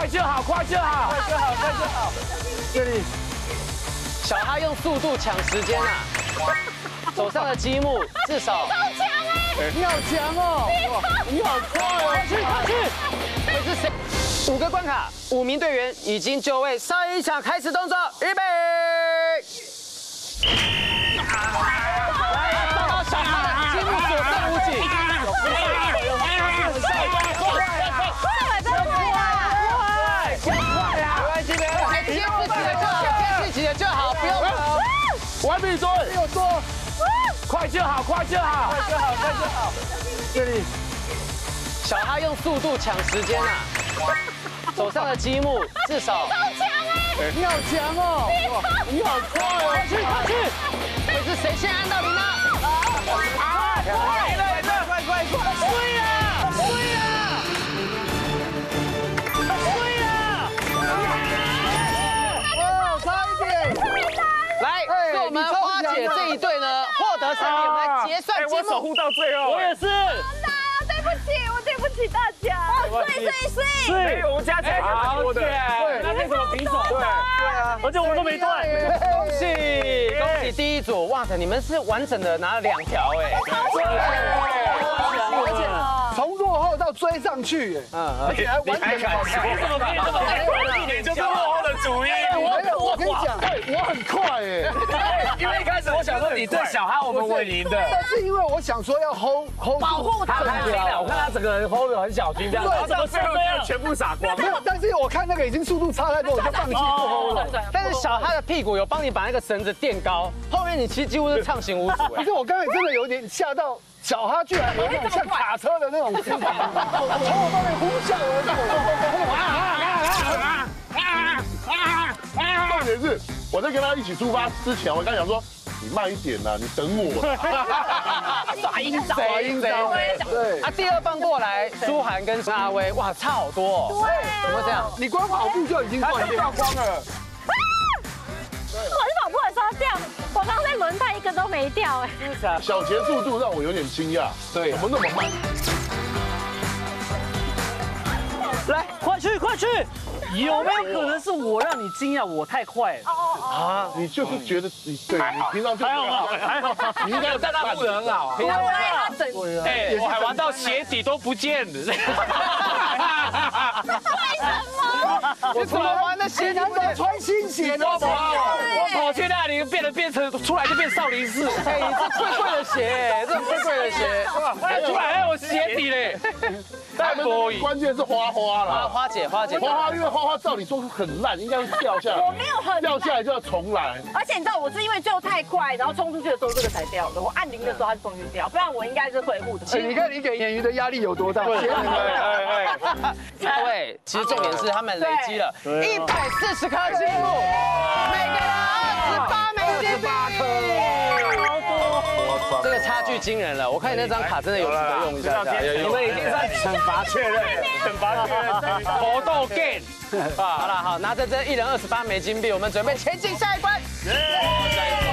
快就好，快就好，快就好，快就好。这里，小哈用速度抢时间啊！手上的积木至少好强哎！你好强哦，你好快哦，去快去！会是谁？五个关卡，五名队员已经就位，上一场开始动作，预备。接自己的就好，不用跑。我还没说，没有说，快就好，快就好，快就好，快就好。这里，小哈用速度抢时间啊！手上的积木至少好强哎！你好强哦，你好快哦，去快去！来结算我守。护到最后。我也是，啊，对不起，我对不起大家。哦，碎碎碎！是，我们加起来好多的。对，那为什么平手？对对啊，而且我们都没断。恭喜恭喜第一组，哇塞，你们是完整的拿了两条哎。而且从落后到追上去，哎，嗯而且还完全跑你怎么可以这么快？你就是落后的主意。我我跟你讲，对我很快哎，因为一开始你对小哈我们稳赢的，但是因为我想说要 hold hold 保护他太心了，我看他整个人 hold 得很小心这样，对怎么最后全部傻光？没有，但是我看那个已经速度差太多，我就放弃不 hold 了。但是小哈的屁股有帮你把那个绳子垫高，后面你其实几乎是畅行无阻哎。可是我刚才真的有点吓到，小哈居然有那种像卡车的那种姿势，从我后面呼啸而过。重点是我在跟他一起出发之前，我刚想说你慢一点呐，你等我。耍阴招，耍阴招，对，啊，第二棒过来，舒涵跟沙威，哇，差好多哦。怎么会这样？你光跑步就已经断掉光了。我是跑步的时候掉，我刚刚在轮胎一个都没掉哎。小杰速度让我有点惊讶，对怎么那么慢？来，快去快去！有没有可能是我让你惊讶？我太快了。啊，你就是觉得你对你平常就还好吗？还好，你应该但他不很好。平常他整哎，我还玩到鞋底都不见了。为什么？我怎么玩的鞋底都穿新鞋的，好不好？我跑去那里变得变成出来就变少林寺。哎，这贵贵的鞋，这贵贵的鞋。哎，出来还有鞋底嘞。太多，关键是花花，啦。花姐，花姐，花花因为花花照理说很烂，应该会掉下来。我没有很掉下来就要重来。而且你知道，我是因为救太快，然后冲出去的时候这个才掉的。我按铃的时候它就终于掉，不然我应该是回护的。哎，你看你给鲶鱼的压力有多大？对各位，其实重点是他们累积了一百四十颗积木，每个人二十八枚金币，这个差距惊人了。我看你那张卡真的有值得用一下下，你们已经在惩罚确认，惩罚确认，活动 game。好了，好，拿着这一人二十八枚金币，我们准备前进下一关。加油！